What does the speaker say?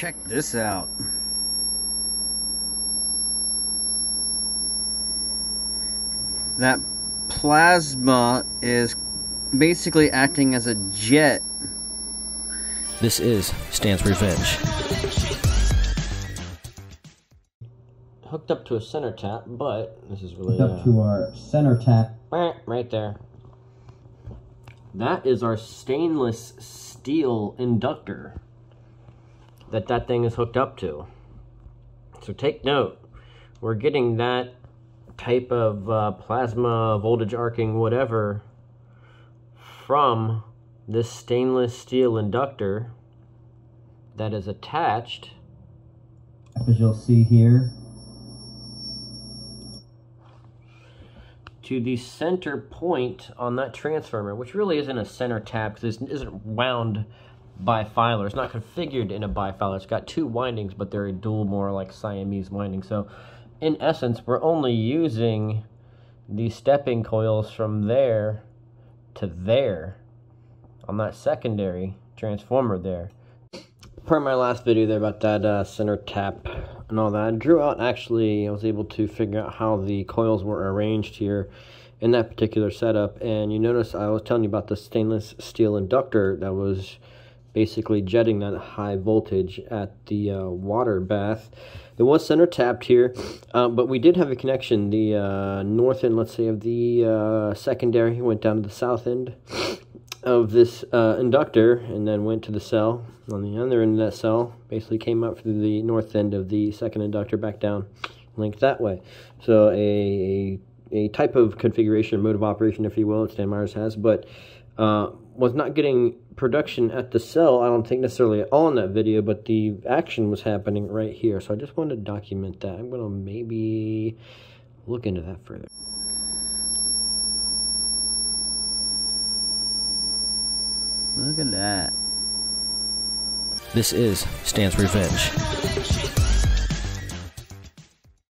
check this out. That plasma is basically acting as a jet. This is Stan's Revenge. Hooked up to a center tap, but this is really Hooked up to our center tap. uh, right there. That is our stainless steel inductor that that thing is hooked up to. So take note, we're getting that type of uh, plasma voltage arcing whatever from this stainless steel inductor that is attached As you'll see here, to the center point on that transformer, which really isn't a center tap because it isn't wound bifilar. It's not configured in a bifilar. It's got two windings, but they're a dual, more like Siamese winding. So, in essence, we're only using the stepping coils from there to there on that secondary transformer there. Per my last video there about that uh, center tap and all that, I drew out actually, I was able to figure out how the coils were arranged here in that particular setup. And you notice I was telling you about the stainless steel inductor that was basically jetting that high voltage at the uh, water bath. It was center tapped here, uh, but we did have a connection. The uh, north end, let's say, of the uh, secondary went down to the south end of this uh, inductor and then went to the cell on the other end of that cell. Basically, came up through the north end of the second inductor back down, linked that way. So a a type of configuration, mode of operation, if you will, that Stan Meyers has, but uh, was not getting production at the cell. I don't think necessarily all in that video, but the action was happening right here. So I just wanted to document that. I'm gonna maybe look into that further. Look at that. This is Stan's Revenge.